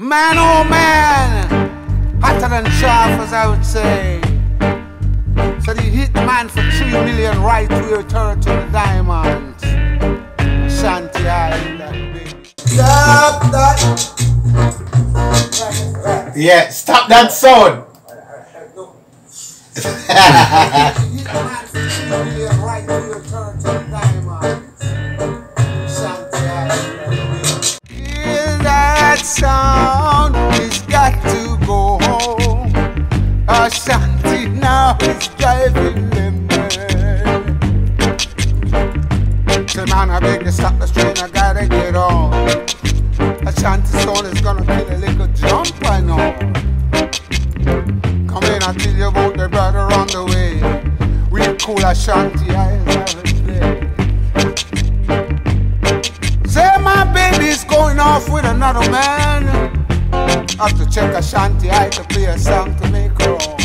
Man, oh man, hotter than chaff, as I would say. So he hit the man for three million right where turn to the diamonds. Shanty Island, baby. Stop that. Yeah, stop that sound. Hit man for three million right where turn to Ashanti now is driving them mad. Say man, I beg you stop the train, I gotta get on. Ashanti stone is gonna kill a little jump, I know. Come in, I tell you about the brother on the way. Real cool Ashanti, I have Say my baby's going off with another man. Have to check Ashanti I to play a song to make her own.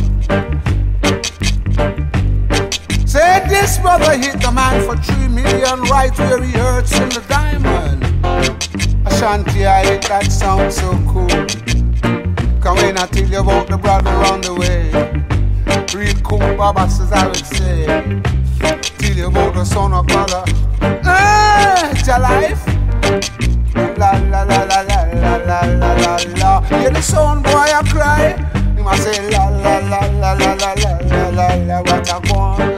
This brother hit the man for three million right where he hurts in the diamond. Ashanti I hit that sound so cool. Come in and tell you about the brother on the way. Real cool Baba says I would say. Tell you about the son of brother. Ah, it's your life. La la la la la la la la la la. Hear the son boy a cry. He must say la la la la la la la la la. What a gone.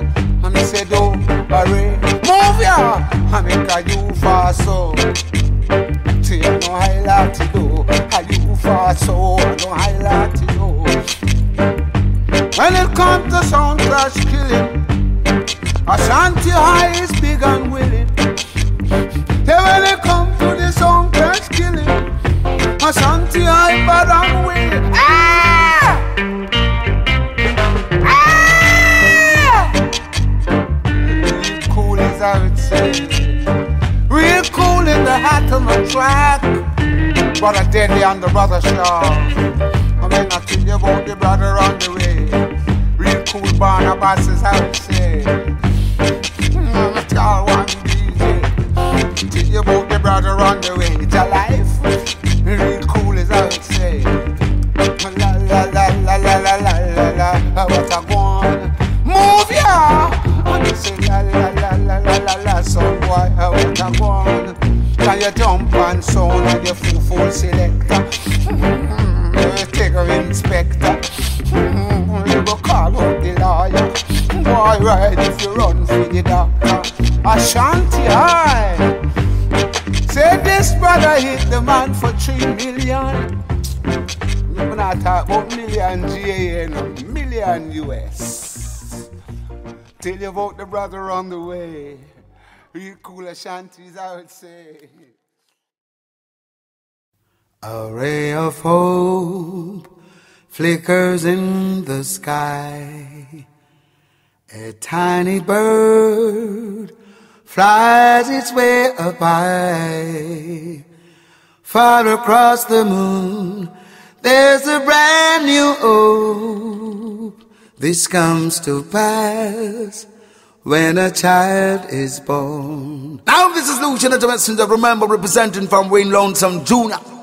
said. Real cool in the hat on the track, but I deadly on the brother shaw. I mean, I tell you about the brother on the way. Real cool barn of bosses, how it say. Mm, I'm a tall one DJ, tell you about the brother on the way. It's a life. Real cool is how it say. La la la la la la la la. What a want. A one. Can you jump and sound and you full full selector? Mm, you take a inspector. Mm, you go call out the lawyer. Boy, right if you run for the doctor. Ashanti high. Say this brother hit the man for three million. I'm not talk about million GAN, million US. Tell you about the brother on the way. Real cool Ashantis, I would say. A ray of hope flickers in the sky. A tiny bird flies its way up high. Far across the moon, there's a brand new hope. This comes to pass when a child is born. Now this is Lucian the Messenger, remember representing from Wayne Lonesome Jr.